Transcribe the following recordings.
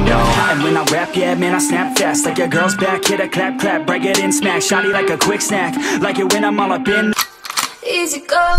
know. And when I rap, yeah, man, I snap fast. Like your girl's back, hit a clap, clap Break it in, smack, shotty like a quick snack. Like it when I'm all up in. Easy go.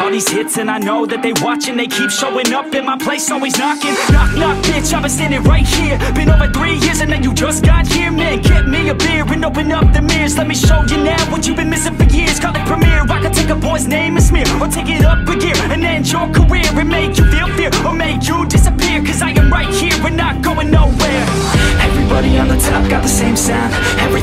All these hits and I know that they watching. They keep showing up in my place, always knocking. Knock, knock, bitch, I've been standing right here. Been over three years and now you just got here Man, get me a beer and open up the mirrors. Let me show you now what you've been missing for years. Call it premiere, I can take a boy's name and smear Or take it up a gear and end your career And make you feel fear or make you disappear. Cause I am right here, we're not going nowhere. Everybody on the top got the same sound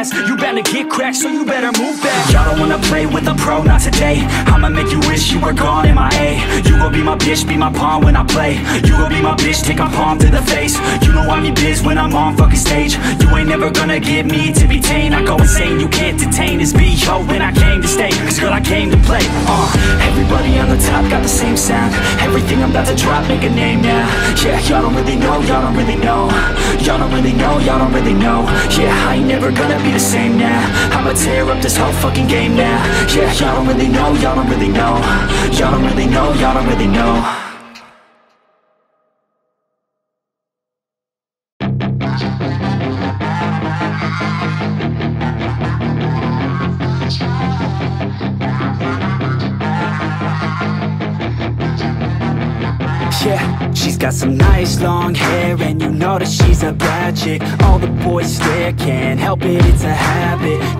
You better get cracked, so you better move back. Y'all don't wanna play with a pro, not today. I'ma make you wish you were gone in my A. You gon' be my bitch, be my pawn when I play. You gon' be my bitch, take my palm to the face. You know I'm your biz when I'm on fucking stage. You ain't never gonna get me to be tame. I go insane, you can't detain. This B.O. when I came to stay. Cause girl, I came to play. Uh, Everybody on the top got the same sound. Everything I'm about to drop, make a name now. Yeah, y'all don't really know, y'all don't really know. Y'all don't really know, y'all don't really know. Yeah, I ain't never gonna be the same now. I'ma tear up this whole fucking game now. Yeah, y'all don't really know, y'all don't really know. Y'all don't really know, y'all don't really know got some nice long hair And you know that she's a bad chick. All the boys stare, can't help it, it's a habit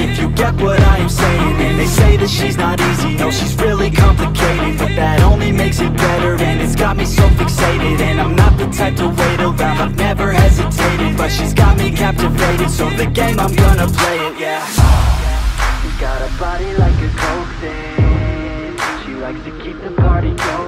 if you get what I am saying. And they say that she's not easy, no she's really complicated. But that only makes it better and it's got me so fixated. And I'm not the type to wait around, I've never hesitated But she's got me captivated, so the game I'm gonna play it, yeah. She got a body like a coke thing She likes to keep the party going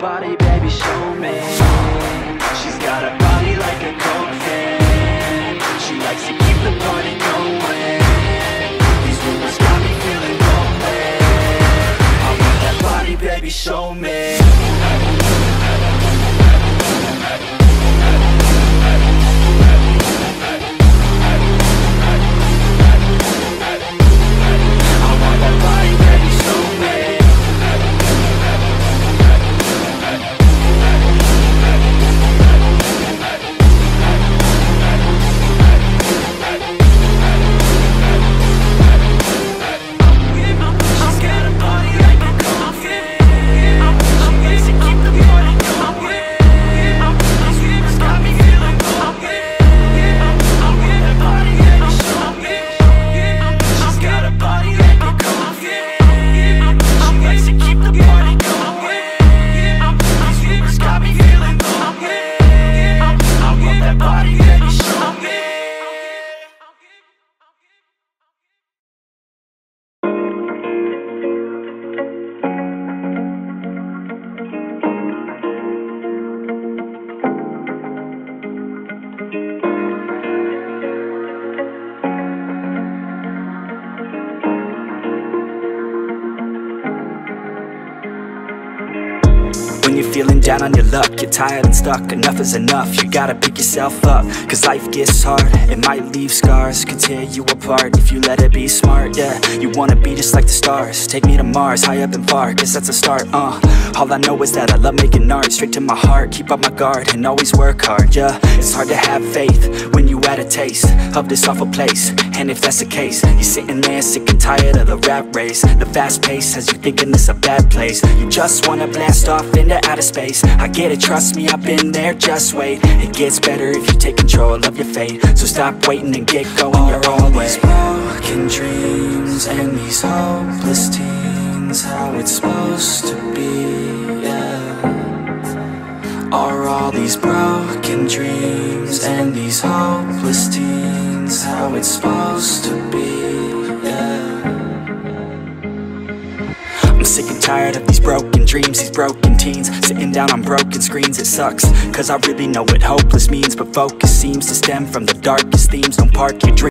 body, baby, show me you're feeling down on your luck, you're tired and stuck, enough is enough. You gotta pick yourself up, cause life gets hard. It might leave scars, could tear you apart If you let it be smart, yeah You wanna be just like the stars. Take me to Mars, high up and far, guess that's a start, uh. All I know is that I love making art. Straight to my heart, keep up my guard And always work hard, yeah It's hard to have faith when you had a taste Of this awful place, and if that's the case You're sitting there sick and tired of the rat race. The fast pace has you thinking this a bad place. You just wanna blast off into outer space. I get it, trust me, I've been there, just wait. It gets better if you take control of your fate. So stop waiting and get going your own way. These broken dreams and these hopeless teens How it's supposed to be, yeah. Are all these broken dreams and these hopeless teens How it's supposed to be, yeah. I'm sick and tired of these broken dreams, these broken teens. Sitting down on broken screens, it sucks. Cause I really know what hopeless means But focus seems to stem from the darkest themes. Don't park your dreams